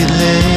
Alone. My heart